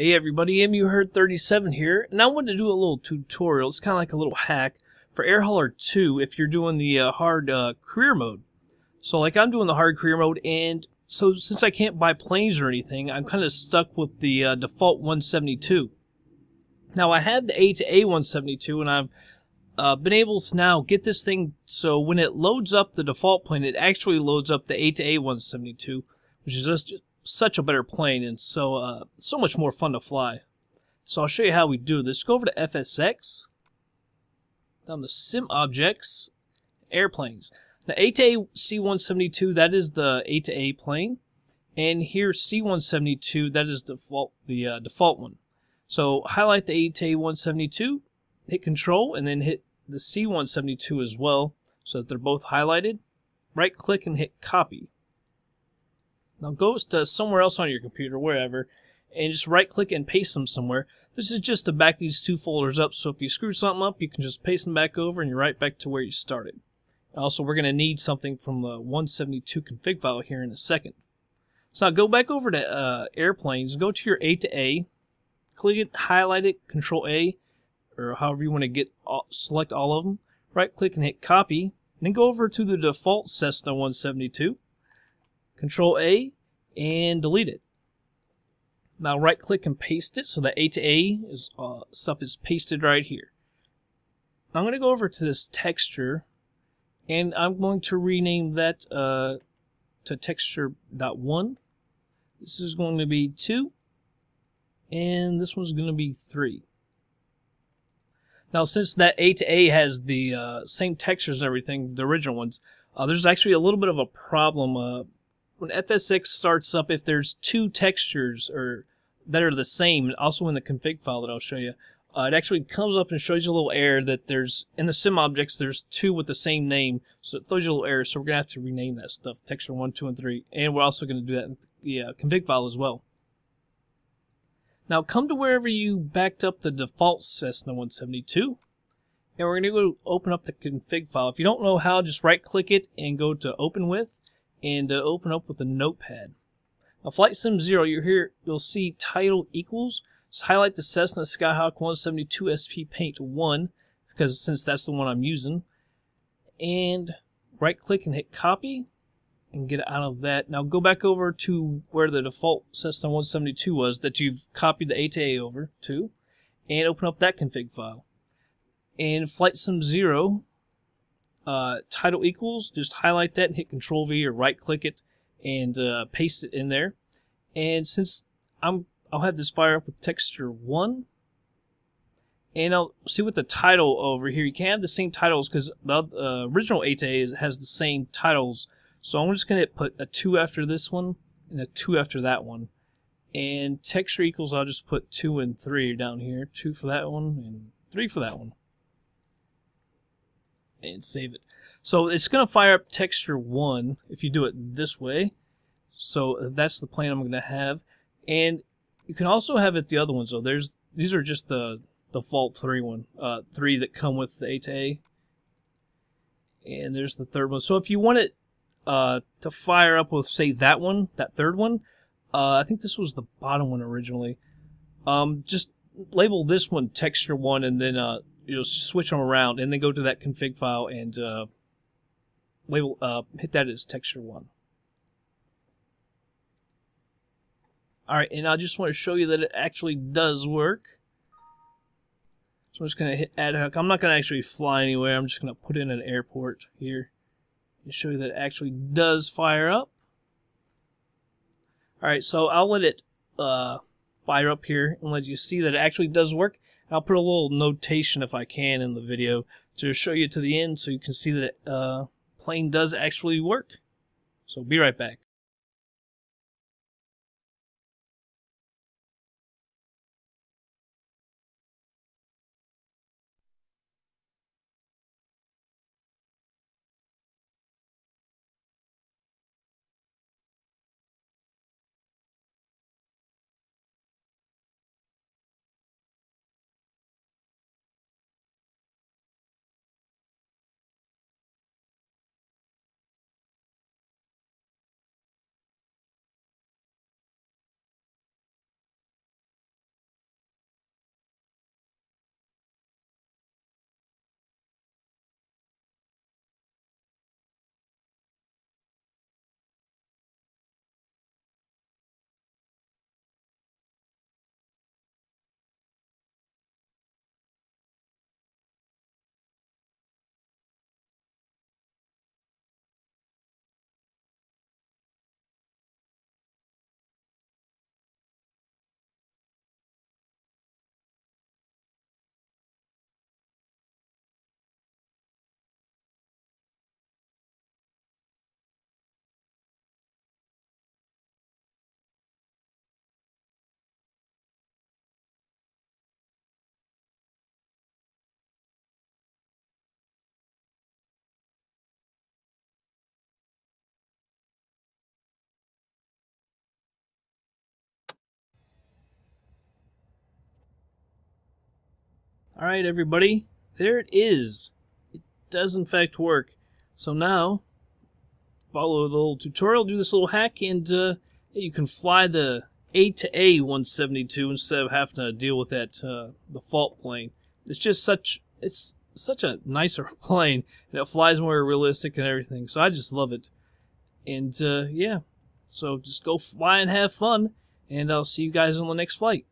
Hey everybody, MU Herd 37 here, and I wanted to do a little tutorial. It's kind of like a little hack for Air Hauler 2 if you're doing the uh, hard uh, career mode. So like I'm doing the hard career mode, and so since I can't buy planes or anything, I'm kind of stuck with the uh, default 172. Now I have the A2A 172, and I've uh, been able to now get this thing so when it loads up the default plane, it actually loads up the A2A 172, which is just such a better plane and so uh, so much more fun to fly. So I'll show you how we do this. Go over to FSX, down to Sim Objects, Airplanes. Now A2A C172, that is the A2A plane, and here C172, that is the default the uh, default one. So highlight the A2A 172, hit Control, and then hit the C172 as well, so that they're both highlighted. Right click and hit Copy. Now go to somewhere else on your computer, wherever, and just right click and paste them somewhere. This is just to back these two folders up, so if you screw something up, you can just paste them back over and you're right back to where you started. Also, we're going to need something from the 172 config file here in a second. So now go back over to uh, airplanes, go to your A2A, click it, highlight it, Control A, or however you want to get all, select all of them. Right click and hit copy. Then go over to the default Cessna 172 Control A, and delete it. Now right click and paste it so that A2A is, uh, stuff is pasted right here. Now I'm going to go over to this texture and I'm going to rename that uh, to texture.1. This is going to be 2 and this one's going to be 3. Now since that A2A has the uh, same textures and everything, the original ones, uh, there's actually a little bit of a problem uh, when FSX starts up, if there's two textures or that are the same, also in the config file that I'll show you, uh, it actually comes up and shows you a little error that there's in the sim objects there's two with the same name, so it throws you a little error. So we're gonna have to rename that stuff, texture one, two, and three, and we're also gonna do that in the uh, config file as well. Now come to wherever you backed up the default Cessna 172, and we're gonna go open up the config file. If you don't know how, just right click it and go to Open With, and uh, open up with a notepad. Now, Flight Sim 0, you're here, you'll see title equals. Just highlight the Cessna Skyhawk 172 SP Paint 1, because since that's the one I'm using. And right click and hit copy and get out of that. Now go back over to where the default Cessna 172 was that you've copied the A2A over to and open up that config file. In Flight Sim 0, uh, title equals, just highlight that and hit Control V or right click it and uh, paste it in there. And since I'm, I'll have this fire up with texture one, and I'll see with the title over here. You can't have the same titles because the uh, original A has the same titles. So I'm just gonna put a two after this one and a two after that one. And texture equals, I'll just put two and three down here. Two for that one and three for that one and save it. So it's going to fire up texture 1 if you do it this way. So that's the plane I'm going to have. And you can also have it the other ones though. There's these are just the default three one, uh, three that come with the A2A. And there's the third one. So if you want it uh, to fire up with say that one, that third one, uh, I think this was the bottom one originally. Um, just label this one texture one and then uh, you know switch them around and then go to that config file and uh, label uh, hit that as texture one. All right, and I just want to show you that it actually does work. So I'm just going to hit ad hoc. I'm not going to actually fly anywhere. I'm just going to put in an airport here and show you that it actually does fire up. All right, so I'll let it uh, fire up here and let you see that it actually does work. I'll put a little notation if I can in the video to show you to the end so you can see that uh, plane does actually work. So be right back. Alright, everybody. There it is. It does, in fact, work. So now, follow the little tutorial, do this little hack, and uh, you can fly the A2A 172 instead of having to deal with that uh, the fault plane. It's just such it's such a nicer plane, and it flies more realistic and everything. So I just love it. And uh, yeah, so just go fly and have fun, and I'll see you guys on the next flight.